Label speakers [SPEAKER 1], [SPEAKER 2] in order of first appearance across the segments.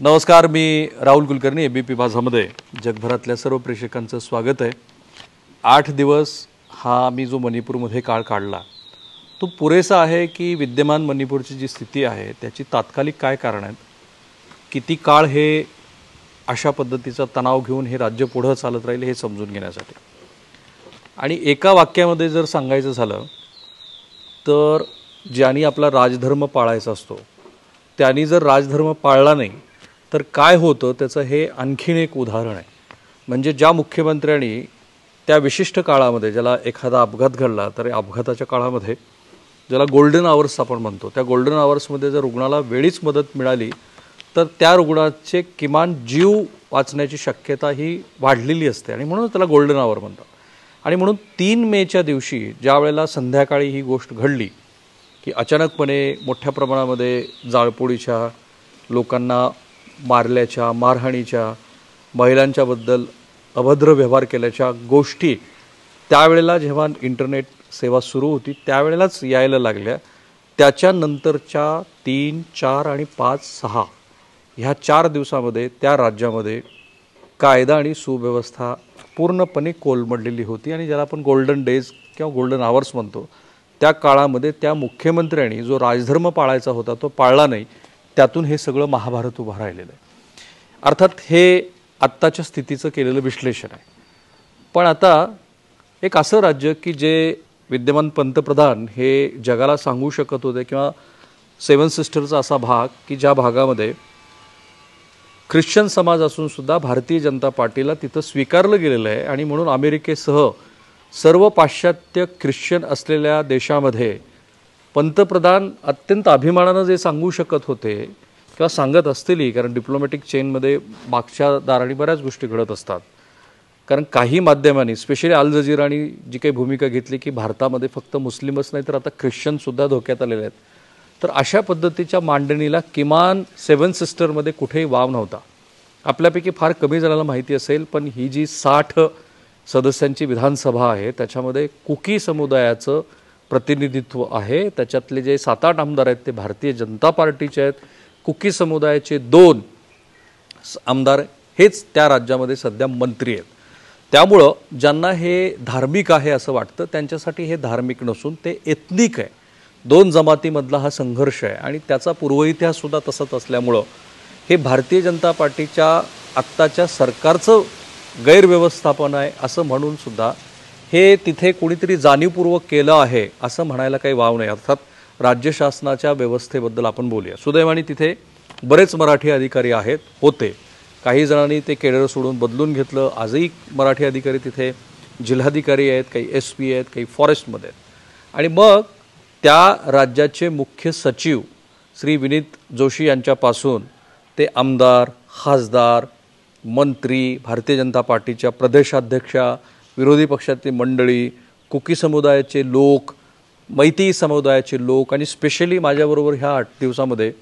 [SPEAKER 1] नमस्कार मी Rahul Kulkarni A B P माझामध्ये जगभरातल्या सर्व प्रेक्षकांचं स्वागत आहे. आठ दिवस हा मी जो मणिपूरमध्ये काळ काढला तो पुरेसा आहे की विद्यमान मणिपूरची जी स्थिती आहे त्याची तात्कालिक काय कारण आहेत? किती काळ हे अशा पद्धतीचा तणाव घेऊन हे राज्य पुढं चालत राहील हे समजून घेण्यासाठी? आणि एका वाक्यामध्ये जर सांगायचं झालं तर ज्यांनी आपला राजधर्म पाळायचा असतो त्यांनी जर राजधर्म पाळला नाही तर काय होतं त्याचं हे आणखीन एक उदाहरण आहे. म्हणजे ज्या मुख्यमंत्र्यांनी त्या विशिष्ट काळामध्ये ज्याला एखादा अपघात घडला तर या अपघाताच्या काळामध्ये ज्याला गोल्डन आवर्स आपण म्हणतो त्या गोल्डन आवर्समध्ये जर रुग्णाला वेळीच मदत मिळाली तर त्या रुग्णाचे किमान जीव वाचण्याची शक्यता ही वाढलेली असते. आणि म्हणून त्याला गोल्डन आवर म्हणतात. आणि म्हणून तीन मेच्या दिवशी ज्या वेळेला संध्याकाळी ही गोष्ट घडली की अचानकपणे मोठ्या प्रमाणामध्ये जाळपोळीच्या लोकांना मारल्याच्या मारहाणीच्या महिलांच्याबद्दल अभद्र व्यवहार केल्याच्या गोष्टी त्यावेळेला जेव्हा इंटरनेट सेवा सुरू होती त्यावेळेलाच यायला लागल्या. त्याच्यानंतरच्या तीन चार आणि पाच सहा ह्या चार दिवसामध्ये त्या राज्यामध्ये कायदा आणि सुव्यवस्था पूर्णपणे कोलमडलेली होती आणि ज्याला आपण गोल्डन डेज किंवा गोल्डन आवर्स म्हणतो त्या काळामध्ये त्या मुख्यमंत्र्यांनी जो राजधर्म पाळायचा होता तो पाळला नाही. त्यातून हे सगळं महाभारत उभं राहिलेलं आहे. अर्थात हे आत्ताच्या स्थितीचं केलेलं विश्लेषण आहे. पण आता एक असं राज्य की जे विद्यमान पंतप्रधान हे जगाला सांगू शकत होते किंवा सेवन सिस्टरचा असा भाग की ज्या भागामध्ये ख्रिश्चन समाज असून सुद्धा भारतीय जनता पार्टीला तिथं स्वीकारलं गेलेलं आहे आणि म्हणून अमेरिकेसह सर्व पाश्चात्य ख्रिश्चन असलेल्या देशामध्ये पंतप्रधान अत्यंत अभिमानानं जे सांगू शकत होते किंवा सांगत असतीलही कारण डिप्लोमॅटिक चेनमध्ये मागच्या दाराने बऱ्याच गोष्टी घडत असतात. कारण काही माध्यमांनी स्पेशली अल जजीराने जी काही भूमिका घेतली की भारतामध्ये फक्त मुस्लिमच नाही तर आता ख्रिश्चनसुद्धा धोक्यात आलेले आहेत. तर अशा पद्धतीच्या मांडणीला किमान सेवन सिस्टरमध्ये कुठेही वाव नव्हता. आपल्यापैकी फार कमी जणांना माहिती असेल पण ही जी साठ सदस्यांची विधानसभा आहे त्याच्यामध्ये कुकी समुदायाचं प्रतिनिधित्व आहे. त्याच्यातले जे सात आठ आमदार आहेत ते भारतीय जनता पार्टीचे आहेत. कुकी समुदायाचे दोन आमदार हेच त्या राज्यामध्ये सध्या मंत्री आहेत. त्यामुळं ज्यांना हे धार्मिक आहे असं वाटतं त्यांच्यासाठी हे धार्मिक नसून ते एथनिक आहे. दोन जमातीमधला हा संघर्ष आहे आणि त्याचा पूर्वइतिहाससुद्धा तसंच असल्यामुळं हे भारतीय जनता पार्टीच्या आत्ताच्या सरकारचं गैरव्यवस्थापन आहे असं म्हणूनसुद्धा हे तिथे कुणीतरी जाणीवपूर्वक केलं आहे असं म्हणायला काही वाव नाही. अर्थात राज्य शासनाच्या व्यवस्थेबद्दल आपण बोलूया. सुदैवाने तिथे बरेच मराठी अधिकारी आहेत होते. काही जणांनी ते केडर सोडून बदलून घेतलं. आजही मराठी अधिकारी तिथे जिल्हाधिकारी आहेत काही एस पी आहेत काही फॉरेस्टमध्ये आहेत. आणि मग त्या राज्याचे मुख्य सचिव श्री विनीत जोशी यांच्यापासून ते आमदार खासदार मंत्री भारतीय जनता पार्टीच्या प्रदेशाध्यक्षा विरोधी पक्षातली मंडळी कुकी समुदायाचे लोक मैती समुदायाचे लोक आणि स्पेशली माझ्याबरोबर ह्या आठ दिवसामध्ये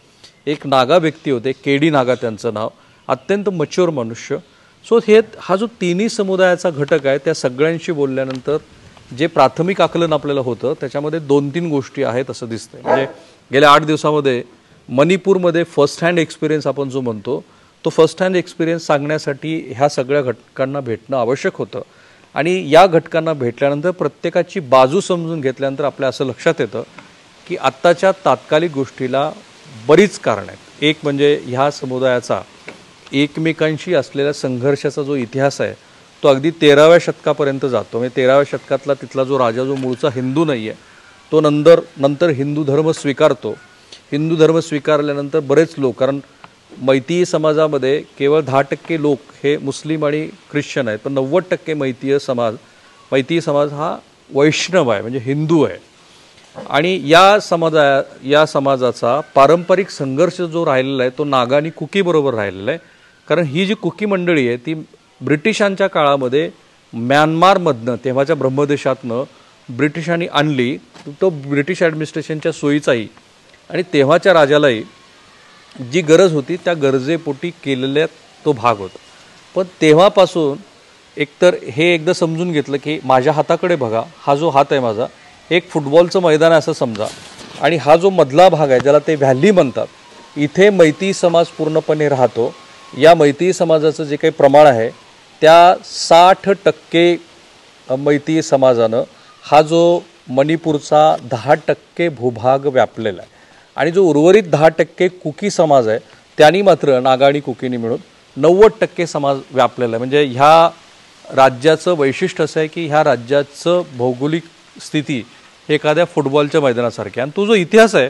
[SPEAKER 1] एक नागा व्यक्ती होते के डी नागा त्यांचं नाव. अत्यंत मच्युअर मनुष्य. सो हे हा जो तिन्ही समुदायाचा घटक आहे त्या सगळ्यांशी बोलल्यानंतर जे प्राथमिक आकलन आपल्याला होतं त्याच्यामध्ये दोन तीन गोष्टी आहेत असं दिसतंय. म्हणजे गेल्या आठ दिवसामध्ये मणिपूरमध्ये फर्स्ट हँड एक्सपिरियन्स आपण जो म्हणतो तो फर्स्ट हँड एक्सपिरियन्स सांगण्यासाठी ह्या सगळ्या घटकांना भेटणं आवश्यक होतं. आणि या घटकांना भेटल्यानंतर प्रत्येकाची बाजू समजून घेतल्यानंतर आपल्या असं लक्षात येतं की आत्ताच्या तात्कालिक गोष्टीला बरीच कारणं आहेत. एक म्हणजे ह्या समुदायाचा एकमेकांशी असलेल्या संघर्षाचा जो इतिहास आहे तो अगदी तेराव्या शतकापर्यंत जातो. म्हणजे तेराव्या शतकातला तिथला जो राजा जो मूळचा हिंदू नाही आहे तो नंतर नंतर हिंदू धर्म स्वीकारतो. हिंदू धर्म स्वीकारल्यानंतर बरेच लोक कारण मैतीय समाजामध्ये केवळ दहा टक्के लोक हे मुस्लिम आणि ख्रिश्चन आहेत पण नव्वद टक्के मैतीय समाज मैतीय समाज हा वैष्णव आहे म्हणजे हिंदू आहे. आणि या समाजा या समाजाचा पारंपरिक संघर्ष जो राहिलेला आहे तो नागा आणि कुकीबरोबर राहिलेला आहे. कारण ही जी कुकी मंडळी आहे ती ब्रिटिशांच्या काळामध्ये म्यानमारमधनं तेव्हाच्या ब्रह्मदेशातनं ब्रिटिशांनी आणली. तो ब्रिटिश ॲडमिनिस्ट्रेशनच्या सोयीचाही आणि तेव्हाच्या राजालाही जी गरज होती त्या गरजेपोटी केलेल्या तो भाग होता. पण तेव्हापासून एकतर हे एकदा समजून घेतलं की माझ्या हाताकडे बघा हा जो हात आहे माझा एक फुटबॉलचं मैदान आहे असं समजा आणि हा जो मधला भाग आहे ज्याला ते व्हॅली म्हणतात इथे मैती समाज पूर्णपणे राहतो. या मैती समाजाचं जे काही प्रमाण आहे त्या साठ टक्के मैती समाजानं हा जो मणिपूरचा दहा टक्के भूभाग व्यापलेला आहे. आणि जो उर्वरित दहा टक्के कुकी समाज आहे त्यांनी मात्र नागा आणि कुकीनी मिळून नव्वद टक्के समाज व्यापलेला आहे. म्हणजे ह्या राज्याचं वैशिष्ट्य असं आहे की ह्या राज्याचं भौगोलिक स्थिती हे एखाद्या फुटबॉलच्या मैदानासारखी आणि तो जो इतिहास आहे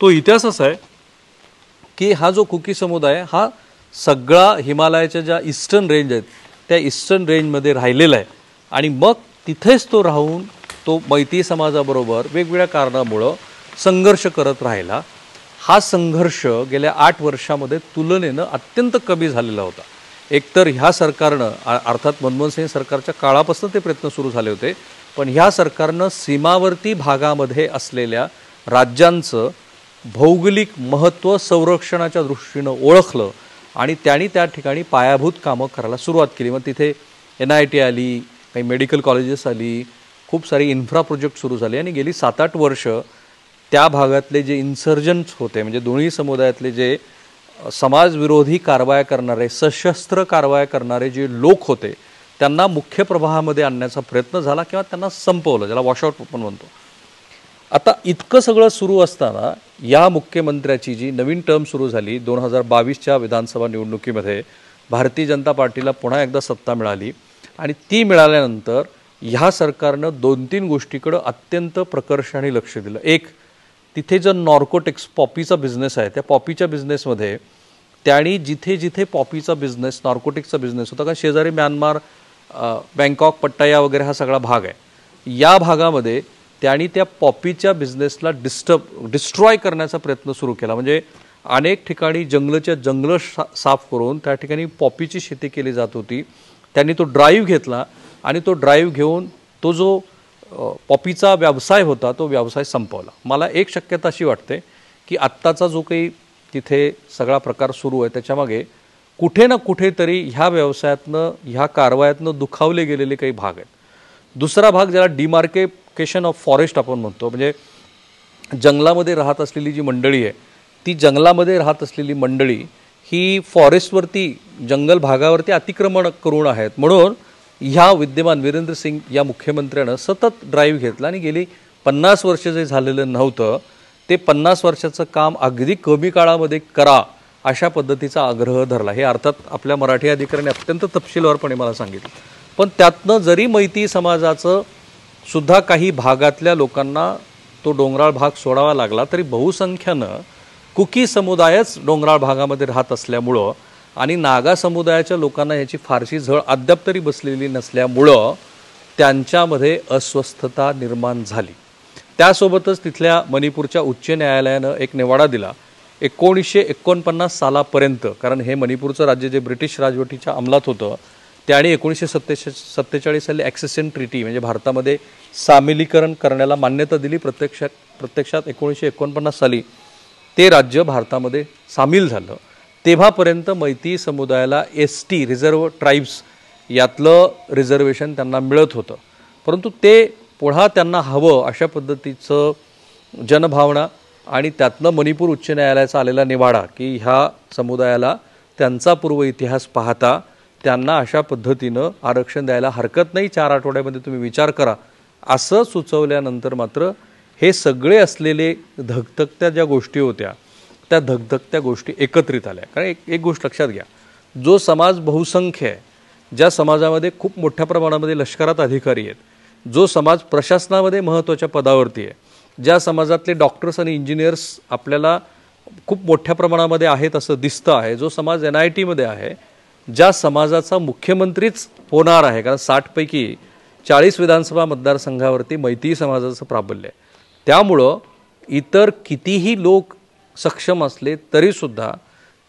[SPEAKER 1] तो इतिहास असा आहे की हा जो कुकी समुदाय हा सगळा हिमालयाच्या ज्या ईस्टर्न रेंज आहेत त्या ईस्टर्न रेंजमध्ये राहिलेला आहे. आणि मग तिथेच तो राहून तो मैती समाजाबरोबर वेगवेगळ्या कारणामुळं संघर्ष करत राहिला. हा संघर्ष गेल्या आठ वर्षामध्ये तुलनेनं अत्यंत कमी झालेला होता. एकतर ह्या सरकारनं अर्थात मनमोहन सिंग सरकारच्या काळापासून ते प्रयत्न सुरू झाले होते पण ह्या सरकारनं सीमावर्ती भागामध्ये असलेल्या राज्यांचं भौगोलिक महत्त्व संरक्षणाच्या दृष्टीनं ओळखलं आणि त्यांनी त्या ठिकाणी पायाभूत कामं करायला सुरुवात केली. मग तिथे एन आय टी आली काही मेडिकल कॉलेजेस आली खूप सारी इन्फ्रा प्रोजेक्ट सुरू झाले आणि गेली सात आठ वर्ष त्या भागातले जे इन्सर्जन्स होते म्हणजे दोन्ही समुदायातले जे समाजविरोधी कारवाया करणारे सशस्त्र कारवाया करणारे जे लोक होते त्यांना मुख्य प्रवाहामध्ये आणण्याचा प्रयत्न झाला किंवा त्यांना संपवलं ज्याला वॉशआउट पण म्हणतो. आता इतकं सगळं सुरू असताना या मुख्यमंत्र्याची जी नवीन टर्म सुरू झाली दोन हजार बावीसच्या विधानसभा निवडणुकीमध्ये भारतीय जनता पार्टीला पुन्हा एकदा सत्ता मिळाली आणि ती मिळाल्यानंतर ह्या सरकारनं दोन तीन गोष्टीकडं अत्यंत प्रकर्षाने लक्ष दिलं. एक तिथे जो नॉर्कोटेक्स पॉपीचा बिझनेस आहे त्या पॉपीच्या बिझनेसमध्ये त्यांनी जिथे जिथे पॉपीचा बिझनेस नॉर्कोटिक्सचा बिझनेस होता कारण शेजारी म्यानमार बँकॉक पट्टाया वगैरे हा सगळा भाग आहे. या भागामध्ये त्यांनी त्या पॉपीच्या बिझनेसला डिस्टर्ब डिस्ट्रॉय करण्याचा प्रयत्न सुरू केला. म्हणजे अनेक ठिकाणी जंगलच्या जंगलं सा साफ करून त्या ठिकाणी पॉपीची शेती केली जात होती. त्यांनी तो ड्राईव्ह घेतला आणि तो ड्राईव्ह घेऊन तो जो पॉपीचा व्यवसाय होता तो व्यवसाय संपवला. मला एक शक्यता अशी वाटते की आत्ताचा जो काही तिथे सगळा प्रकार सुरू आहे त्याच्यामागे कुठे ना कुठेतरी ह्या व्यवसायातनं ह्या कारवायातनं दुखावले गेलेले काही भाग आहेत. दुसरा भाग ज्याला डिमार्केशन ऑफ फॉरेस्ट आपण म्हणतो म्हणजे जंगलामध्ये राहत असलेली जी मंडळी आहे ती जंगलामध्ये राहत असलेली मंडळी ही फॉरेस्टवरती जंगल भागावरती अतिक्रमण करून आहेत. म्हणून ह्या विद्यमान वीरेंद्र सिंग या मुख्यमंत्र्यानं सतत ड्राईव्ह घेतला आणि गेली पन्नास वर्ष जे झालेलं नव्हतं ते पन्नास वर्षाचं काम अगदी कमी काळामध्ये करा अशा पद्धतीचा आग्रह धरला. हे अर्थात आपल्या मराठी अधिकाऱ्यांनी अत्यंत तपशीलवारपणे मला सांगितलं. पण त्यातनं जरी मैती समाजाचं सुद्धा काही भागातल्या लोकांना तो डोंगराळ भाग सोडावा लागला तरी बहुसंख्यानं कुकी समुदायच डोंगराळ भागामध्ये राहत असल्यामुळं आणि नागा समुदायाच्या लोकांना याची फारशी झळ अद्याप तरी बसलेली नसल्यामुळं त्यांच्यामध्ये अस्वस्थता निर्माण झाली. त्यासोबतच तिथल्या मणिपूरच्या उच्च न्यायालयानं एक निवाडा दिला एकोणीसशे एकोणपन्नास सालापर्यंत कारण हे मणिपूरचं राज्य जे ब्रिटिश राजवटीच्या अंमलात होतं त्याने एकोणीसशे सत्तेचा सत्तेचाळीस साली ॲक्सेसन ट्रिटी म्हणजे भारतामध्ये सामिलीकरण करण्याला मान्यता दिली प्रत्यक्षात प्रत्यक्षात एकोणीसशे एकोणपन्नास साली ते राज्य भारतामध्ये सामील झालं. तेव्हापर्यंत मैती समुदायाला एस टी रिझर्व ट्राईब्स यातलं रिझर्वेशन त्यांना मिळत होतं. परंतु ते पुन्हा त्यांना हवं अशा पद्धतीचं जनभावना आणि त्यातनं मणिपूर उच्च न्यायालयाचा आलेला निवाडा की ह्या समुदायाला त्यांचा पूर्व इतिहास पाहता त्यांना अशा पद्धतीनं आरक्षण द्यायला हरकत नाही चार आठवड्यामध्ये तुम्ही विचार करा. असं सुचवल्यानंतर मात्र हे सगळे असलेले धकधकत्या ज्या गोष्टी होत्या त्या धगधगत्या गोष्टी एकत्रित आल्या. कारण एक एक गोष्ट लक्षात घ्या. जो समाज बहुसंख्य आहे ज्या समाजामध्ये खूप मोठ्या प्रमाणामध्ये लष्करात अधिकारी आहेत जो समाज प्रशासनामध्ये महत्त्वाच्या पदावरती आहे ज्या समाजातले डॉक्टर्स आणि इंजिनियर्स आपल्याला खूप मोठ्या प्रमाणामध्ये आहेत असं दिसतं आहे जो समाज एन आय टीमध्ये आहे ज्या समाजाचा मुख्यमंत्रीच होणार आहे कारण साठपैकी चाळीस विधानसभा मतदारसंघावरती मैत्री समाजाचं प्राबल्य आहे. त्यामुळं इतर कितीही लोक सक्षम असले तरीसुद्धा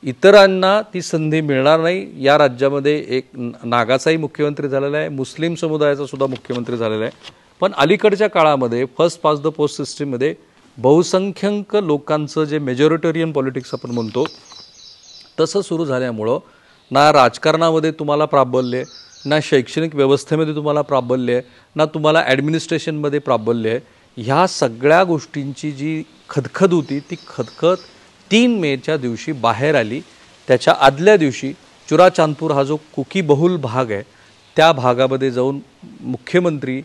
[SPEAKER 1] इतरांना ती संधी मिळणार नाही. या राज्यामध्ये एक नागाचाही मुख्यमंत्री झालेला आहे. मुस्लिम समुदायाचा सुद्धा मुख्यमंत्री झालेला आहे. पण अलीकडच्या काळामध्ये फर्स्ट पास द पोस्ट सिस्टीममध्ये बहुसंख्यक लोकांचं जे मेजॉरिटेरियन पॉलिटिक्स आपण म्हणतो तसं सुरू झाल्यामुळं ना राजकारणामध्ये तुम्हाला प्राबल्य आहे ना शैक्षणिक व्यवस्थेमध्ये तुम्हाला प्राबल्य आहे ना तुम्हाला ॲडमिनिस्ट्रेशनमध्ये प्राबल्य आहे ह्या सगळ्या गोष्टींची जी खदखद होती ती खदखद तीन मेच्या दिवशी बाहेर आली. त्याच्या आदल्या दिवशी चुराचांदपूर हा जो कुकी बहुल भाग आहे त्या भागामध्ये जाऊन मुख्यमंत्री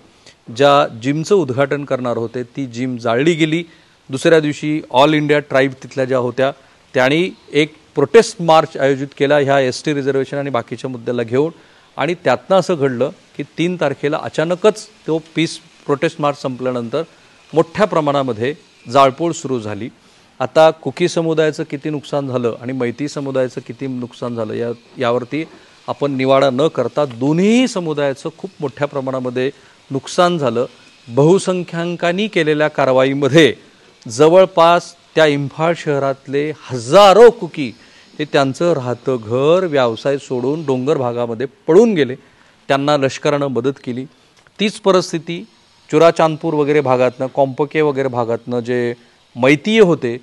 [SPEAKER 1] ज्या जिमचं उद्घाटन करणार होते ती जिम जाळली गेली. दुसऱ्या दिवशी ऑल इंडिया ट्राईब तिथल्या ज्या होत्या त्यांनी एक प्रोटेस्ट मार्च आयोजित केला ह्या एस टी रिझर्वेशन आणि बाकीच्या मुद्द्याला घेऊन. आणि त्यातनं असं घडलं की तीन तारखेला अचानकच तो पीस प्रोटेस्ट मार्च संपल्यानंतर मोठ्या प्रमाणामध्ये जाळपोळ सुरू झाली. आता कुकी समुदायाचं किती नुकसान झालं आणि मैती समुदायाचं किती नुकसान झालं या यावरती आपण निवाडा न करता दोन्ही समुदायाचं खूप मोठ्या प्रमाणामध्ये नुकसान झालं. बहुसंख्यांकांनी केलेल्या कारवाईमध्ये जवळपास त्या इम्फाळ शहरातले हजारो कुकी हे त्यांचं राहतं घर व्यवसाय सोडून डोंगर भागामध्ये पळून गेले. त्यांना लष्करानं मदत केली. तीच परिस्थिती चुराचांदपूर वगैरे भागातनं कॉम्पके वगैरे भागातनं जे मैतीय होते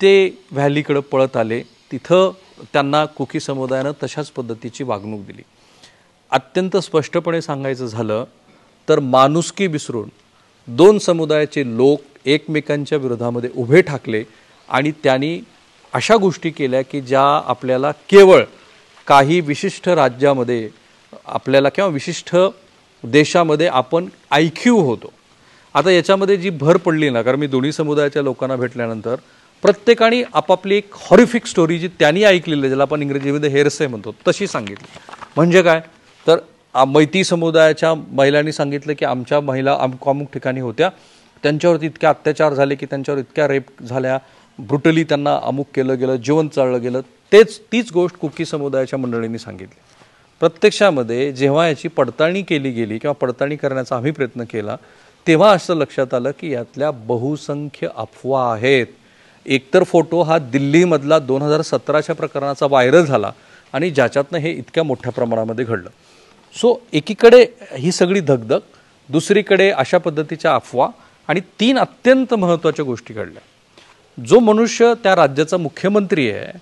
[SPEAKER 1] ते व्हॅलीकडं पळत आले. तिथं त्यांना कुकी समुदायानं तशाच पद्धतीची वागणूक दिली. अत्यंत स्पष्टपणे सांगायचं झालं तर माणुसकी विसरून दोन समुदायाचे लोक एकमेकांच्या विरोधामध्ये उभे ठाकले आणि त्यांनी अशा गोष्टी केल्या की ज्या आपल्याला केवळ काही विशिष्ट राज्यामध्ये आपल्याला किंवा विशिष्ट देशामध्ये आपण ऐक्यू होतो. आता याच्यामध्ये जी भर पडली ना कारण मी दोन्ही समुदायाच्या लोकांना भेटल्यानंतर प्रत्येकाने आपापली एक हॉरिफिक स्टोरी जी त्यांनी ऐकलेली आहे ज्याला आपण इंग्रजीमध्ये हेरसे म्हणतो तशी सांगितली. म्हणजे काय? तर मैती समुदायाच्या महिलांनी सांगितलं की आमच्या महिला अमुक अमुक ठिकाणी होत्या. त्यांच्यावरती इतक्या अत्याचार झाले की त्यांच्यावर इतक्या रेप झाल्या. ब्रुटली त्यांना अमुक केलं गेलं जीवन चाललं गेलं. तेच तीच गोष्ट कुकी समुदायाच्या मंडळींनी सांगितली. प्रत्यक्षामध्ये जेव्हा याची पडताळणी केली गेली किंवा पडताळणी करण्याचा आम्ही प्रयत्न केला तेव्हा असं लक्षात आलं की यातल्या बहुसंख्य अफवा आहेत. एकतर फोटो हा दिल्लीमधला दोन हजार सतराच्या प्रकरणाचा व्हायरल झाला आणि ज्याच्यातनं हे इतक्या मोठ्या प्रमाणामध्ये घडलं. सो एकीकडे ही सगळी धगधग दुसरीकडे अशा पद्धतीच्या अफवा आणि तीन अत्यंत महत्त्वाच्या गोष्टी घडल्या. जो मनुष्य त्या राज्याचा मुख्यमंत्री आहे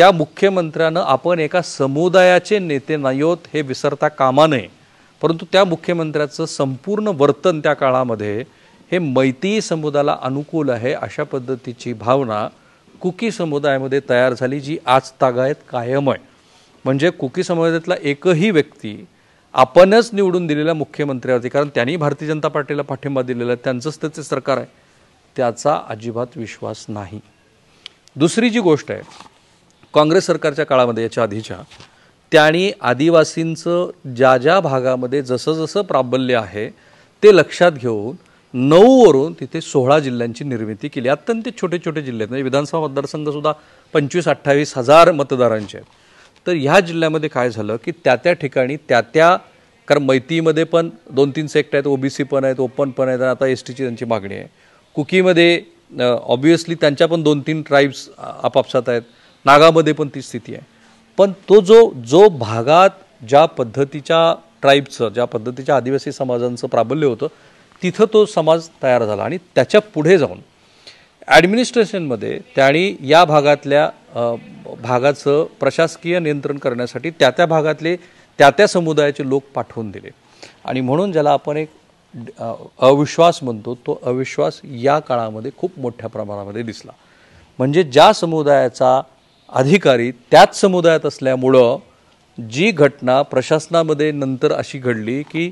[SPEAKER 1] त्या मुख्यमंत्र्यानं आपण एका समुदायाचे नेते नाहीत हे विसरता कामा नये. परंतु त्या मुख्यमंत्र्याचं संपूर्ण वर्तन त्या काळामध्ये हे मैती समुदायाला अनुकूल आहे अशा पद्धतीची भावना कुकी समुदायामध्ये तयार झाली जी आज तागायत कायम आहे. म्हणजे कुकी समुदायातला एकही व्यक्ती आपणच निवडून दिलेल्या मुख्यमंत्र्यावरती कारण त्यांनी भारतीय जनता पार्टीला पाठिंबा दिलेला आहे. त्यांचंच त्याचे सरकार आहे. त्याचा अजिबात विश्वास नाही. दुसरी जी गोष्ट आहे काँग्रेस सरकारच्या काळामध्ये याच्या आधीच्या त्यांनी आदिवासींचं ज्या ज्या भागामध्ये जसं जसं प्राबल्य आहे ते लक्षात घेऊन नऊवरून तिथे सोळा जिल्ह्यांची निर्मिती केली. अत्यंत छोटे छोटे जिल्हे आहेत. म्हणजे विधानसभा मतदारसंघसुद्धा पंचवीस अठ्ठावीस हजार मतदारांचे आहेत. तर ह्या जिल्ह्यामध्ये काय झालं की त्या त्या ठिकाणी त्या त्या कारण मैतीमध्ये पण दोन तीन सेक्ट आहेत ओबीसी पण आहेत ओपन पण आहेत आता एस टीची त्यांची मागणी आहे. कुकीमध्ये ऑब्वियसली त्यांच्या पण दोन तीन ट्राईब्स आपापसात आहेत. नागामध्ये पण ती स्थिती आहे. पण तो जो जो भागात ज्या पद्धतीच्या ट्राईबचं ज्या पद्धतीच्या आदिवासी समाजांचं प्राबल्य होतं तिथं तो समाज तयार झाला आणि त्याच्या पुढे जाऊन ॲडमिनिस्ट्रेशनमध्ये त्यांनी या भागातल्या भागाचं प्रशासकीय नियंत्रण करण्यासाठी त्या त्या भागातले त्या त्या समुदायाचे लोक पाठवून दिले. आणि म्हणून ज्याला आपण एक अविश्वास म्हणतो तो अविश्वास या काळामध्ये खूप मोठ्या प्रमाणामध्ये दिसला. म्हणजे ज्या समुदायाचा अधिकारी त्याच समुदायात असल्यामुळं जी घटना प्रशासनामध्ये नंतर अशी घडली की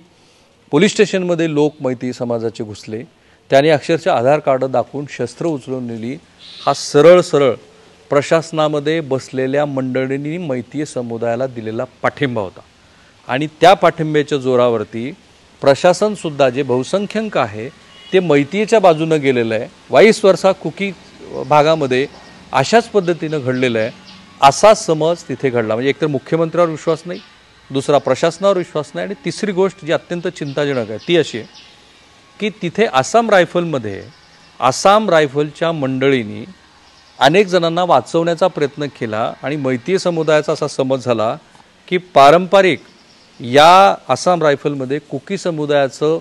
[SPEAKER 1] पोलीस स्टेशनमध्ये लोक मैत्री समाजाचे घुसले त्याने अक्षरशः आधार कार्ड दाखवून शस्त्र उचलून नेली. हा सरळ सरळ प्रशासनामध्ये बसलेल्या मंडळींनी मैत्री समुदायाला दिलेला पाठिंबा होता. आणि त्या पाठिंब्याच्या जोरावरती प्रशासनसुद्धा जे बहुसंख्यक आहे ते मैतीयेच्या बाजूनं गेलेलं आहे. वाईस वर्षा कुकी भागामध्ये अशाच पद्धतीनं घडलेलं आहे. असा समज तिथे घडला. म्हणजे एकतर मुख्यमंत्र्यावर विश्वास नाही दुसरा प्रशासनावर विश्वास नाही आणि तिसरी गोष्ट जी अत्यंत चिंताजनक आहे ती अशी आहे की तिथे आसाम रायफलमध्ये आसाम रायफलच्या मंडळींनी अनेक जणांना वाचवण्याचा प्रयत्न केला आणि मैत्री समुदायाचा असा समज झाला की पारंपरिक या आसाम रायफलमध्ये कुकी समुदायाचं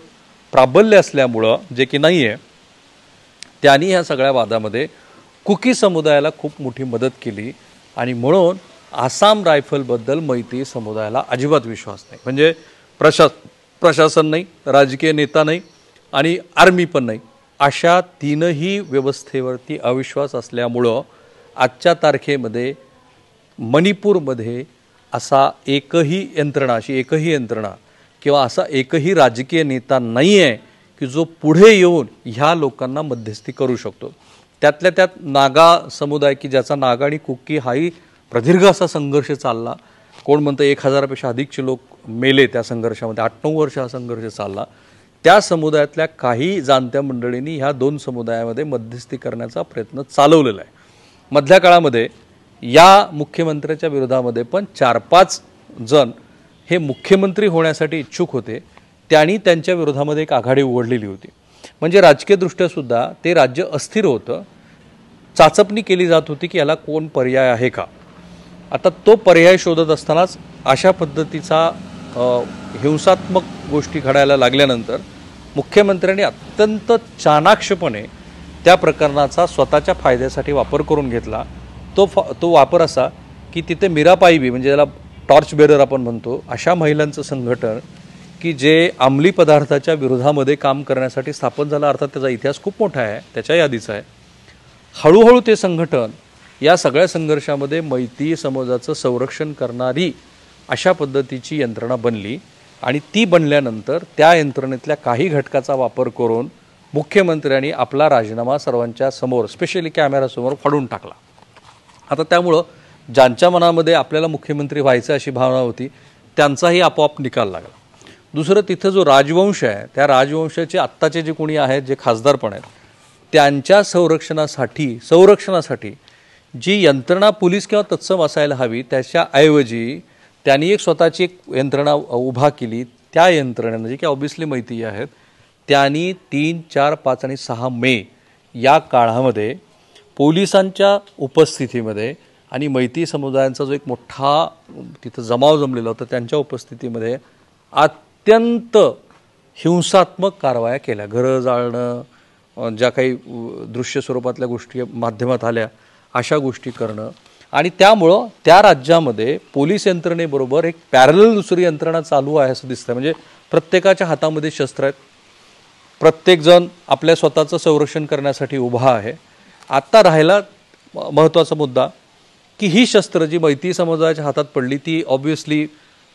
[SPEAKER 1] प्राबल्य असल्यामुळं जे की नाही आहे त्यांनी ह्या सगळ्या वादामध्ये कुकी समुदायाला खूप मोठी मदत केली आणि म्हणून आसाम रायफलबद्दल मैत्री समुदायाला अजिबात विश्वास नाही. म्हणजे प्रशा प्रशासन नाही राजकीय नेता नाही आणि आर्मी पण नाही. अशा तीनही व्यवस्थेवरती अविश्वास असल्यामुळं आजच्या तारखेमध्ये मणिपूरमध्ये असा एकही यंत्रणा अशी एकही यंत्रणा किंवा असा एकही राजकीय नेता नाही आहे की जो पुढे येऊन ह्या लोकांना मध्यस्थी करू शकतो. त्यातल्या त्यात नागा समुदाय की ज्याचा नागा आणि कुक्की हाही प्रदीर्घ असा संघर्ष चालला. कोण म्हणतं एक हजारापेक्षा अधिकचे लोक मेले त्या संघर्षामध्ये आठ नऊ वर्ष हा संघर्ष चालला. त्या समुदायातल्या काही जाणत्या मंडळींनी ह्या दोन समुदायामध्ये मध्यस्थी करण्याचा प्रयत्न चालवलेला आहे. मधल्या काळामध्ये या मुख्यमंत्र्याच्या विरोधामध्ये पण चार पाच जण हे मुख्यमंत्री होण्यासाठी इच्छुक होते. त्यांनी त्यांच्या विरोधामध्ये एक आघाडी उघडलेली होती. म्हणजे राजकीयदृष्ट्यासुद्धा ते राज्य अस्थिर होतं. चाचपणी केली जात होती की याला कोण पर्याय आहे का? आता तो पर्याय शोधत असतानाच अशा पद्धतीचा हिंसात्मक गोष्टी घडायला लागल्यानंतर मुख्यमंत्र्यांनी अत्यंत चाणाक्षपणे त्या प्रकरणाचा स्वतःच्या फायद्यासाठी वापर करून घेतला. तो फा तो वापर असा की तिथे मीरापाईबी म्हणजे ज्याला टॉर्च बेरर आपण म्हणतो अशा महिलांचं संघटन की जे अंमली पदार्थाच्या विरोधामध्ये काम करण्यासाठी स्थापन झालं अर्थात त्याचा इतिहास खूप मोठा आहे त्याच्या यादीचा आहे. हळूहळू ते संघटन या सगळ्या संघर्षामध्ये मैती समाजाचं संरक्षण करणारी अशा पद्धतीची यंत्रणा बनली आणि ती बनल्यानंतर त्या यंत्रणेतल्या काही घटकाचा वापर करून मुख्यमंत्र्यांनी आपला राजीनामा सर्वांच्या समोर स्पेशली कॅमेऱ्यासमोर फाडून टाकला. आता त्यामुळं ज्यांच्या मनामध्ये आपल्याला मुख्यमंत्री व्हायचं अशी भावना होती त्यांचाही आपोआप निकाल लागला. दुसरं तिथं जो राजवंश आहे त्या राजवंशाचे आत्ताचे जे कोणी आहेत जे खासदार पण आहेत त्यांच्या संरक्षणासाठी संरक्षणासाठी जी यंत्रणा पोलीस किंवा तत्सम असायला हवी त्याच्याऐवजी त्यांनी एक स्वतःची एक यंत्रणा उभा केली. त्या यंत्रणेनं जे की ऑब्विसली माहिती आहेत त्यांनी तीन चार पाच आणि सहा मे या काळामध्ये पोलिसांच्या उपस्थितीमध्ये आणि मैती समुदायांचा जो एक मोठा तिथं जमाव जमलेला होता त्यांच्या उपस्थितीमध्ये अत्यंत हिंसात्मक कारवाया केल्या. घरं जाळणं ज्या काही दृश्य स्वरूपातल्या गोष्टी माध्यमात आल्या अशा गोष्टी करणं. आणि त्यामुळं त्या राज्यामध्ये पोलीस यंत्रणेबरोबर एक पॅरल दुसरी यंत्रणा चालू आहे असं दिसतं म्हणजे प्रत्येकाच्या हातामध्ये शस्त्र आहेत. प्रत्येकजण आपल्या स्वतःचं संरक्षण करण्यासाठी उभा आहे. आत्ता राहिला महत्त्वाचा मुद्दा की ही शस्त्र जी मैती समुदायाच्या हातात पडली ती ऑब्व्हियसली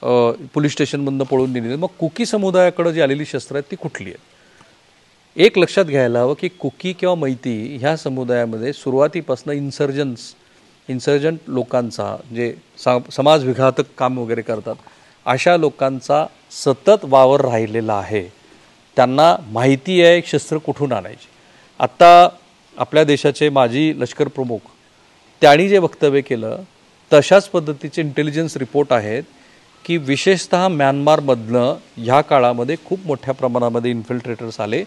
[SPEAKER 1] पोलीस स्टेशनमधनं पळून दिली मग कुकी समुदायाकडं जी आलेली शस्त्र आहेत ती कुठली आहेत? एक लक्षात घ्यायला हवं की कुकी किंवा मैती ह्या समुदायामध्ये सुरुवातीपासून इन्सर्जन्स इन्सर्जंट लोकांचा जे सा समाजविघातक काम वगैरे करतात अशा लोकांचा सतत वावर राहिलेला आहे. त्यांना माहिती आहे शस्त्र कुठून आणायची. आत्ता आपल्या देशाचे माजी लष्कर प्रमुख त्यांनी जे वक्तव्य केलं तशाच पद्धतीचे इंटेलिजन्स रिपोर्ट आहेत की विशेषतः म्यानमारमधनं ह्या काळामध्ये खूप मोठ्या प्रमाणामध्ये इन्फिल्ट्रेटर्स आले.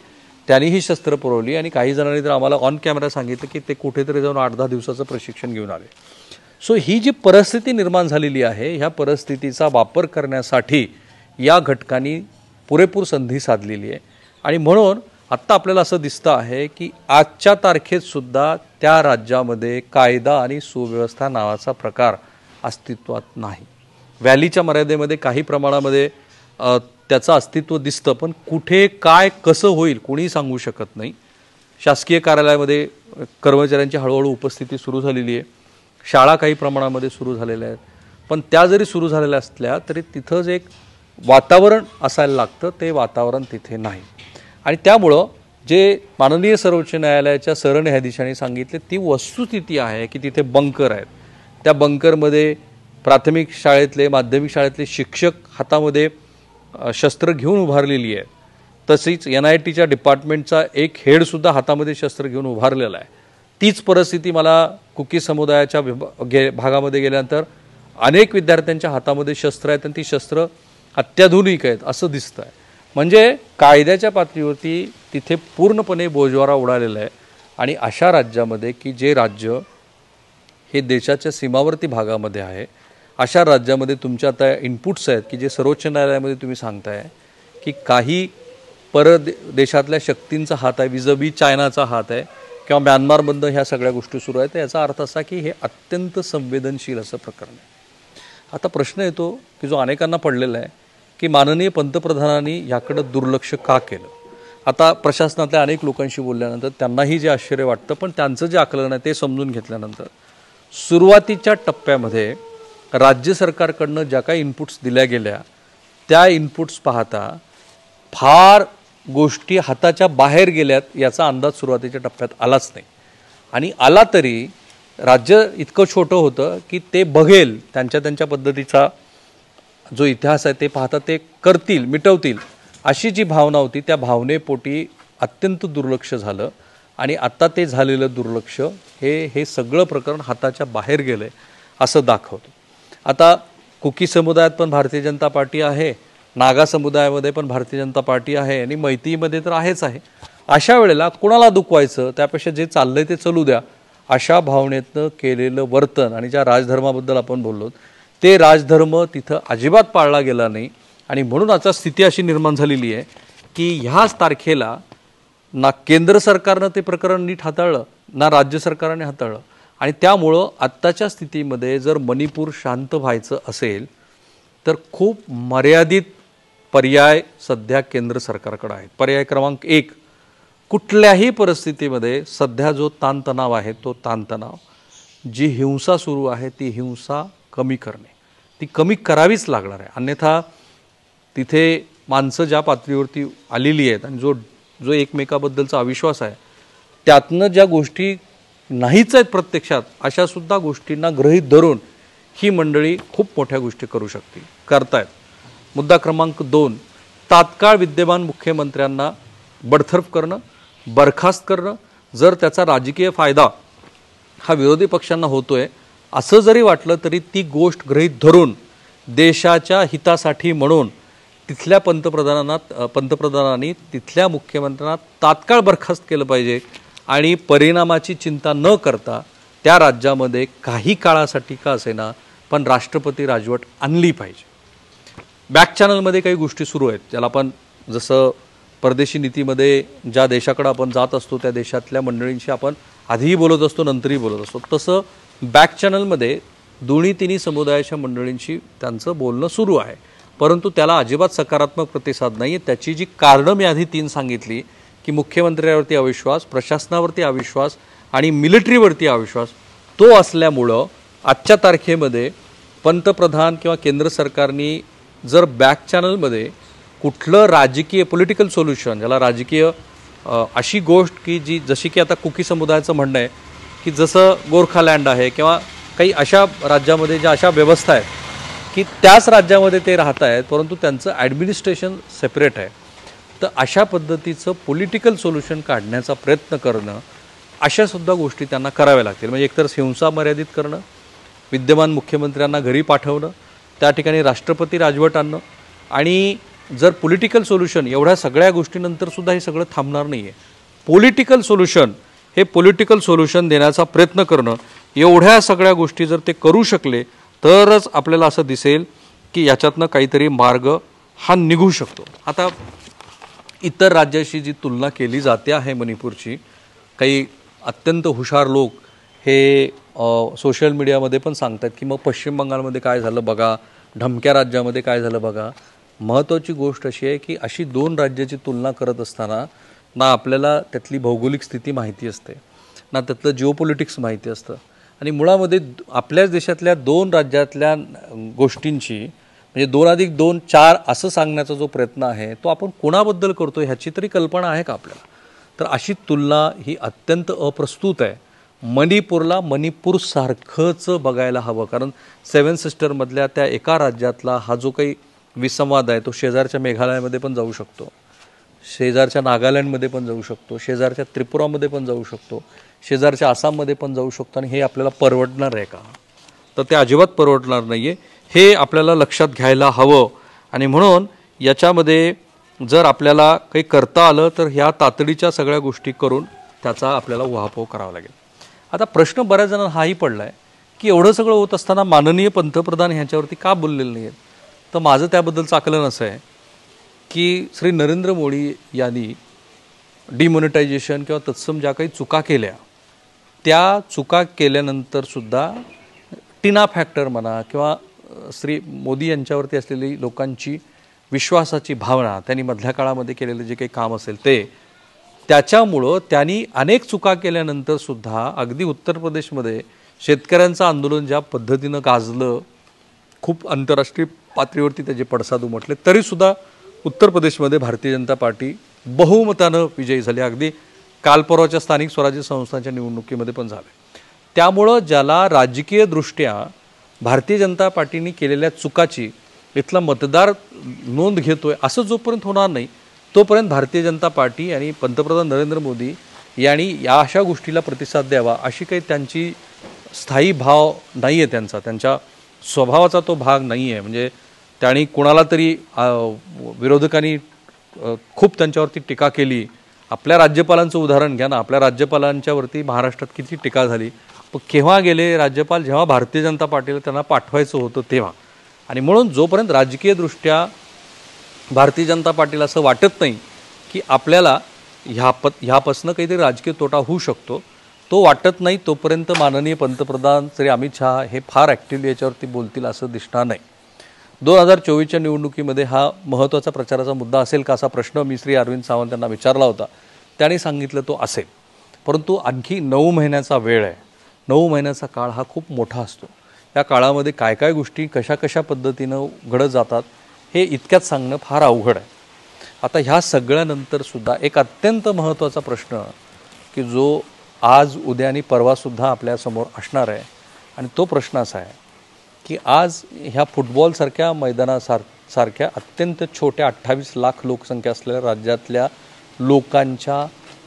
[SPEAKER 1] त्यांनी ही शस्त्र पुरवली आणि काही जणांनी तर आम्हाला ऑन कॅमेरा सांगितलं की ते कुठेतरी जाऊन आठ दहा दिवसाचं प्रशिक्षण घेऊन आले. सो ही जी परिस्थिती निर्माण झालेली आहे ह्या परिस्थितीचा वापर करण्यासाठी या घटकांनी पुरेपूर संधी साधलेली आहे. आणि म्हणून आत्ता आपल्याला असं दिसतं आहे की आजच्या तारखेतसुद्धा त्या राज्यामध्ये कायदा आणि सुव्यवस्था नावाचा प्रकार अस्तित्वात नाही. व्हॅलीच्या मर्यादेमध्ये काही प्रमाणामध्ये त्याचं अस्तित्व दिसतं पण कुठे काय कसं होईल कोणीही सांगू शकत नाही. शासकीय कार्यालयामध्ये कर्मचाऱ्यांची हळूहळू उपस्थिती सुरू झालेली आहे. शाळा काही प्रमाणामध्ये सुरू झालेल्या आहेत. पण त्या जरी सुरू झालेल्या असल्या तरी तिथं जे एक वातावरण असायला लागतं ते वातावरण तिथे नाही. आणि त्यामुळं जे माननीय सर्वोच्च न्यायालयाच्या सरन्यायाधीशांनी सांगितले ती वस्तुस्थिती आहे की तिथे बंकर आहेत. त्या बंकरमध्ये प्राथमिक शाळेतले माध्यमिक शाळेतले शिक्षक हातामध्ये शस्त्र घेऊन उभारलेली आहे. तसेच एन आय टीच्या डिपार्टमेंटचा एक हेडसुद्धा हातामध्ये शस्त्र घेऊन उभारलेला आहे. तीच परिस्थिती मला कुकी समुदायाच्या गे भागामध्ये गेल्यानंतर अनेक विद्यार्थ्यांच्या हातामध्ये शस्त्र आहेत आणि ती शस्त्र अत्याधुनिक आहेत असं दिसतं आहे म्हणजे कायद्याच्या पातळीवरती तिथे पूर्णपणे बोजवारा उडालेला आहे आणि अशा राज्यामध्ये की जे राज्य हे देशाच्या सीमावर्ती भागामध्ये आहे अशा राज्यामध्ये तुमच्या आता इनपुट्स आहेत की जे सर्वोच्च न्यायालयामध्ये तुम्ही सांगताय की काही पर देशातल्या शक्तींचा हात आहे विजबी चायनाचा हात आहे किंवा म्यानमारमधनं ह्या सगळ्या गोष्टी सुरू आहेत याचा अर्थ असा की हे अत्यंत संवेदनशील असं प्रकरण आहे. आता प्रश्न येतो की जो अनेकांना पडलेला आहे की माननीय पंतप्रधानांनी ह्याकडं दुर्लक्ष का केलं? आता प्रशासनातल्या अनेक लोकांशी बोलल्यानंतर त्यांनाही जे आश्चर्य वाटतं पण त्यांचं जे आकलन आहे ते समजून घेतल्यानंतर सुरुवातीच्या टप्प्यामध्ये राज्य सरकारकडनं ज्या काही इनपुट्स दिल्या गेल्या त्या इनपुट्स पाहता फार गोष्टी हाताच्या बाहेर गेल्यात याचा अंदाज सुरुवातीच्या टप्प्यात आलाच नाही. आणि आला तरी राज्य इतकं छोटं होतं की ते बघेल त्यांच्या त्यांच्या पद्धतीचा जो इतिहास आहे ते पाहता ते करतील मिटवतील अशी जी भावना होती त्या भावनेपोटी अत्यंत दुर्लक्ष झालं. आणि आत्ता ते झालेलं दुर्लक्ष हे हे सगळं प्रकरण हाताच्या बाहेर गेलं आहे असं दाखवतं. आता कुकी समुदायात पण भारतीय जनता पार्टी आहे नागा समुदायामध्ये पण भारतीय जनता पार्टी आहे आणि मैतीमध्ये तर आहेच आहे. अशा वेळेला कुणाला दुखवायचं त्यापेक्षा जे चाललंय ते चालू द्या. अशा भावनेतनं केलेलं वर्तन आणि ज्या राजधर्माबद्दल आपण बोललो ते राजधर्म तिथं अजिबात पाळला गेला नाही. आणि म्हणून आता स्थिती अशी निर्माण झालेली आहे की ह्याच तारखेला ना केंद्र सरकारनं ते प्रकरण नीट हाताळलं ना राज्य सरकारने हाताळलं. आणि त्यामुळं आत्ताच्या स्थितीमध्ये जर मणिपूर शांत व्हायचं असेल तर खूप मर्यादित पर्याय सध्या केंद्र सरकारकडे आहेत. पर्याय क्रमांक एक कुठल्याही परिस्थितीमध्ये सध्या जो ताणतणाव आहे तो ताणतणाव जी हिंसा सुरू आहे ती हिंसा कमी करणे. ती कमी करावीच लागणार आहे. अन्यथा तिथे माणसं ज्या पातळीवरती आलेली आहेत आणि जो जो एकमेकाबद्दलचा अविश्वास आहे त्यातनं ज्या गोष्टी नाहीच आहेत प्रत्यक्षात अशासुद्धा गोष्टींना गृहीत धरून ही मंडळी खूप मोठ्या गोष्टी करू शकतील करतायत. मुद्दा क्रमांक दोन तात्काळ विद्यमान मुख्यमंत्र्यांना बडतर्फ करणं बरखास्त करणं जर त्याचा राजकीय फायदा हा विरोधी पक्षांना होतोय असं जरी वाटलं तरी ती गोष्ट गृहीत धरून देशाच्या हितासाठी म्हणून तिथल्या पंतप्रधानांना पंतप्रधानांनी तिथल्या मुख्यमंत्र्यांना तात्काळ बरखास्त केलं पाहिजे आणि परिणामाची चिंता न करता त्या राज्यामध्ये काही काळासाठी का असेना पण राष्ट्रपती राजवट आणली पाहिजे. बॅक चॅनलमध्ये काही गोष्टी सुरू आहेत ज्याला आपण जसं परदेशी नीतीमध्ये ज्या देशाकडं आपण जात असतो त्या देशातल्या मंडळींशी आपण आधीही बोलत असतो नंतरही बोलत असतो. तसं बॅक चॅनलमध्ये दोन्ही तिन्ही समुदायाच्या मंडळींशी त्यांचं बोलणं सुरू आहे. परंतु त्याला अजिबात सकारात्मक प्रतिसाद नाही आहे त्याची जी कारणं मी आधी तीन सांगितली की मुख्यमंत्र्यावरती अविश्वास प्रशासनावरती अविश्वास आणि मिलिटरीवरती अविश्वास तो असल्यामुळं आजच्या तारखेमध्ये पंतप्रधान किंवा केंद्र सरकारनी जर बॅक चॅनलमध्ये कुठलं राजकीय पॉलिटिकल सोल्युशन ज्याला राजकीय अशी गोष्ट की जी जशी की आता कुकी समुदायाचं म्हणणं आहे की जसं गोरखालँड आहे किंवा काही अशा राज्यामध्ये ज्या अशा व्यवस्था आहेत की त्याच राज्यामध्ये ते राहत आहेत परंतु त्यांचं ॲडमिनिस्ट्रेशन सेपरेट आहे. तर अशा पद्धतीचं पॉलिटिकल सोल्युशन काढण्याचा प्रयत्न करणं अशासुद्धा गोष्टी त्यांना कराव्या लागतील. म्हणजे एकतर हिंसा मर्यादित करणं विद्यमान मुख्यमंत्र्यांना घरी पाठवणं त्या ठिकाणी राष्ट्रपती राजवट आणणं आणि जर पॉलिटिकल सोल्युशन एवढ्या सगळ्या गोष्टीनंतरसुद्धा हे सगळं थांबणार नाही आहे पॉलिटिकल सोल्युशन हे पॉलिटिकल सोल्युशन देण्याचा प्रयत्न करणं एवढ्या सगळ्या गोष्टी जर ते करू शकले तरच आपल्याला असं दिसेल की याच्यातनं काहीतरी मार्ग हा निघू शकतो. आता इतर राज्याशी जी तुलना केली जाते आहे मणिपूरची काही अत्यंत हुशार लोक हे सोशल मीडियामध्ये पण सांगतात की मग पश्चिम बंगालमध्ये काय झालं बघा ढमक्या राज्यामध्ये काय झालं बघा. महत्त्वाची गोष्ट अशी आहे की अशी दोन राज्याची तुलना करत असताना ना आपल्याला त्यातली भौगोलिक स्थिती माहिती असते ना त्यातलं जिओपॉलिटिक्स माहिती असतं. आणि मुळामध्ये आपल्याच देशातल्या दोन राज्यातल्या गोष्टींची म्हणजे दोन अधिक दोन चार असं सांगण्याचा जो प्रयत्न आहे तो आपण कोणाबद्दल करतो ह्याची तरी कल्पना आहे का आपल्याला? तर अशी तुलना ही अत्यंत अप्रस्तुत आहे. मणिपूरला मणिपूरसारखंच बघायला हवं. कारण सेवन सिस्टरमधल्या त्या एका राज्यातला हा जो काही विसंवाद आहे तो शेजारच्या मेघालयामध्ये पण जाऊ शकतो. शेजारच्या नागालँडमध्ये पण जाऊ शकतो. शेजारच्या त्रिपुरामध्ये पण जाऊ शकतो. शेजारच्या आसाममध्ये पण जाऊ शकतो. आणि हे आपल्याला परवडणार आहे का? तर ते अजिबात परवडणार नाही आहे हे आपल्याला लक्षात घ्यायला हवं. आणि म्हणून याच्यामध्ये जर आपल्याला काही करता आलं तर ह्या तातडीच्या सगळ्या गोष्टी करून त्याचा आपल्याला उहापोह करावा लागेल. आता प्रश्न बऱ्याच जणांना हाही पडला आहे की एवढं सगळं होत असताना माननीय पंतप्रधान ह्याच्यावरती का बोललेले नाही आहेत तर माझं त्याबद्दलचं आकलन असं आहे की श्री नरेंद्र मोदी यांनी डिमॉनिटायझेशन किंवा तत्सम ज्या काही चुका केल्या त्या चुका केल्यानंतरसुद्धा टिना फॅक्टर म्हणा किंवा श्री मोदी यांच्यावरती असलेली लोकांची विश्वासाची भावना त्यांनी मधल्या काळामध्ये केलेलं जे काही काम असेल ते त्याच्यामुळं त्यांनी अनेक चुका केल्यानंतरसुद्धा अगदी उत्तर प्रदेशमध्ये शेतकऱ्यांचं आंदोलन ज्या पद्धतीनं गाजलं खूप आंतरराष्ट्रीय पातळीवरती त्याचे पडसाद उमटले तरीसुद्धा उत्तर प्रदेशमध्ये भारतीय जनता पार्टी बहुमतानं विजयी झाली. अगदी काल परवाच्या स्थानिक स्वराज्य संस्थांच्या निवडणुकीमध्ये पण झाले. त्यामुळं ज्याला राजकीयदृष्ट्या भारतीय जनता पार्टीने केलेल्या चुकाची इथला मतदार नोंद घेतोय असं जोपर्यंत होणार नाही तोपर्यंत भारतीय जनता पार्टी आणि पंतप्रधान नरेंद्र मोदी यांनी या अशा गोष्टीला प्रतिसाद द्यावा अशी काही त्यांची स्थायी भाव नाही आहे त्यांचा. त्यांच्या स्वभावाचा तो भाग नाही आहे म्हणजे त्यांनी कुणाला तरी विरोधकांनी खूप त्यांच्यावरती टीका केली. आपल्या राज्यपालांचं उदाहरण घ्या ना. आपल्या राज्यपालांच्यावरती महाराष्ट्रात किती टीका झाली. केव्हा गेले राज्यपाल जेव्हा भारतीय जनता पार्टीला त्यांना पाठवायचं होतं तेव्हा. आणि म्हणून जोपर्यंत राजकीयदृष्ट्या भारतीय जनता पार्टीला असं वाटत नाही की आपल्याला ह्या प ह्यापासनं काहीतरी राजकीय तोटा होऊ शकतो तो वाटत नाही तोपर्यंत माननीय पंतप्रधान श्री अमित शहा हे फार ॲक्टिव्हली याच्यावरती बोलतील असं दिसणार नाही. दोन हजार चोवीसच्या निवडणुकीमध्ये हा महत्त्वाचा प्रचाराचा मुद्दा असेल का असा प्रश्न मी श्री अरविंद सावंत यांना विचारला होता. त्यांनी सांगितलं तो असेल. परंतु आणखी नऊ महिन्याचा वेळ आहे. नऊ महिन्याचा काळ हा खूप मोठा असतो. या काळामध्ये काय काय गोष्टी कशा कशा पद्धतीनं घडत जातात हे इतक्यात सांगणं फार अवघड आहे. आता ह्या सगळ्यानंतर सुद्धा एक अत्यंत महत्त्वाचा प्रश्न की जो आज उद्या आणि परवासुद्धा आपल्यासमोर असणार आहे. आणि तो प्रश्न असा आहे की आज ह्या फुटबॉलसारख्या मैदानासार सारख्या अत्यंत छोट्या अठ्ठावीस लाख लोकसंख्या असलेल्या राज्यातल्या लोकांच्या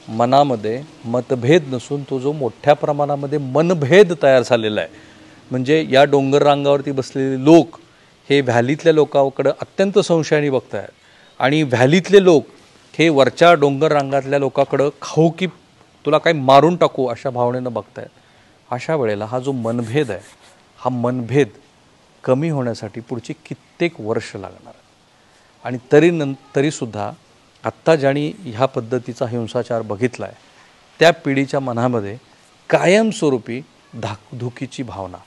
[SPEAKER 1] मनामध्ये मतभेद नसून तो जो मोठ्या प्रमाणामध्ये मनभेद तयार झालेला आहे म्हणजे या डोंगर रांगावरती बसलेले लोक हे व्हॅलीतल्या लोकांकडं अत्यंत संशयाने बघत आहेत आणि व्हॅलीतले लोक हे वरच्या डोंगर रांगातल्या लोकांकडं खाऊ की तुला काही मारून टाकू अशा भावनेनं बघतायत. अशा वेळेला हा जो मनभेद आहे हा मनभेद कमी होण्यासाठी पुढची कित्येक वर्ष लागणार आणि तरी नं तरीसुद्धा आत्ता ज्यांनी ह्या पद्धतीचा हिंसाचार बघितला आहे त्या पिढीच्या मनामध्ये कायमस्वरूपी धाकधुकीची भावना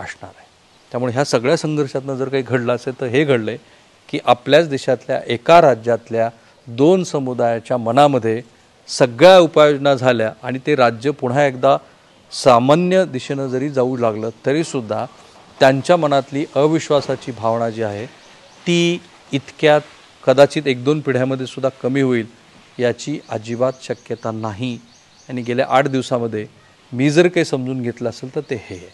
[SPEAKER 1] असणार आहे. त्यामुळे ह्या सगळ्या संघर्षातनं जर काही घडलं असेल तर हे घडलं आहे की आपल्याच देशातल्या एका राज्यातल्या दोन समुदायाच्या मनामध्ये सगळ्या उपाययोजना झाल्या आणि ते राज्य पुन्हा एकदा सामान्य दिशेनं जरी जाऊ लागलं तरीसुद्धा त्यांच्या मनातली अविश्वासाची भावना जी आहे ती इतक्यात कदाचित एक दोन पिढ्यामध्ये सुद्धा कमी होईल याची अजिबात शक्यता नाही. आणि गेल्या आठ दिवसामध्ये मी जर काही समजून घेतलं असेल तर ते हे आहे.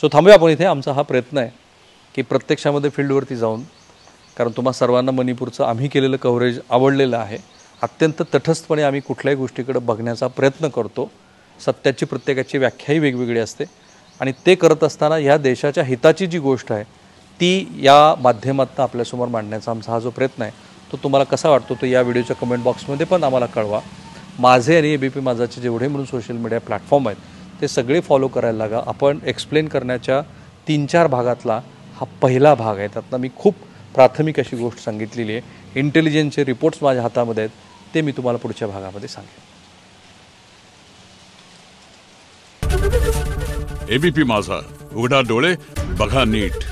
[SPEAKER 1] सो थांबूया आपण इथे. आमचा हा प्रयत्न आहे की प्रत्यक्षामध्ये फील्डवरती जाऊन कारण तुम्हा सर्वांना मणिपूरचं आम्ही केलेलं कव्हरेज आवडलेलं आहे. अत्यंत तटस्थपणे आम्ही कुठल्याही गोष्टीकडे बघण्याचा प्रयत्न करतो. सत्याची प्रत्येकाची व्याख्याही वेगवेगळी असते. आणि ते करत असताना ह्या देशाच्या हिताची जी गोष्ट आहे ती या माध्यमातून आपल्यासमोर मांडण्याचा आमचा हा जो प्रयत्न आहे तो तुम्हाला कसा वाटतो तो या व्हिडिओच्या कमेंट बॉक्समध्ये पण आम्हाला कळवा. माझे आणि ए बी पी माझाचे जेवढे म्हणून सोशल मीडिया प्लॅटफॉर्म आहेत ते सगळे फॉलो करायला लागा. आपण एक्सप्लेन करण्याच्या तीन चार भागातला हा पहिला भाग आहे. त्यातनं मी खूप प्राथमिक अशी गोष्ट सांगितलेली आहे. इंटेलिजन्सचे रिपोर्ट्स माझ्या हातामध्ये आहेत ते मी तुम्हाला पुढच्या भागामध्ये सांगेन.
[SPEAKER 2] एबीपी माझा. उघडा डोळे बघा नीट.